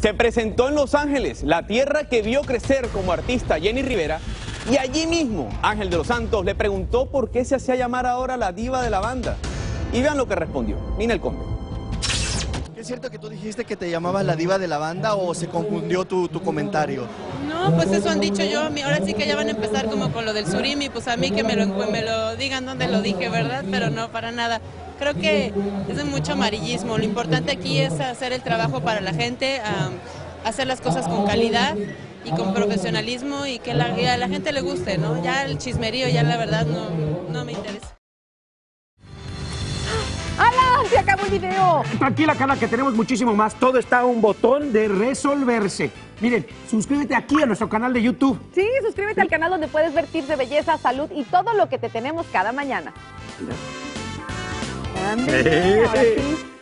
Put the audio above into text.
Se presentó en Los Ángeles, la tierra que vio crecer como artista Jenny Rivera, y allí mismo Ángel de los Santos le preguntó por qué se hacía llamar ahora la diva de la banda. Y vean lo que respondió. Nina el Conde. ¿Es cierto que tú dijiste que te llamabas la diva de la banda o se confundió tu, tu comentario? No, pues eso han dicho yo. Ahora sí que ya van a empezar como con lo del surimi, pues a mí que me lo, me lo digan donde lo dije, ¿verdad? Pero no, para nada. Creo que es de mucho amarillismo. Lo importante aquí es hacer el trabajo para la gente, am, hacer las cosas con calidad y con profesionalismo y que la- y a la gente le guste, ¿no? Ya el chismerío, ya la verdad no, no me interesa. El video! Tranquila, Carla, que tenemos muchísimo más. Todo está a un botón de resolverse. Miren, suscríbete aquí a nuestro canal de YouTube. Sí, suscríbete al canal donde puedes ver tips de belleza, salud y todo lo que te tenemos cada mañana. Ahora sí.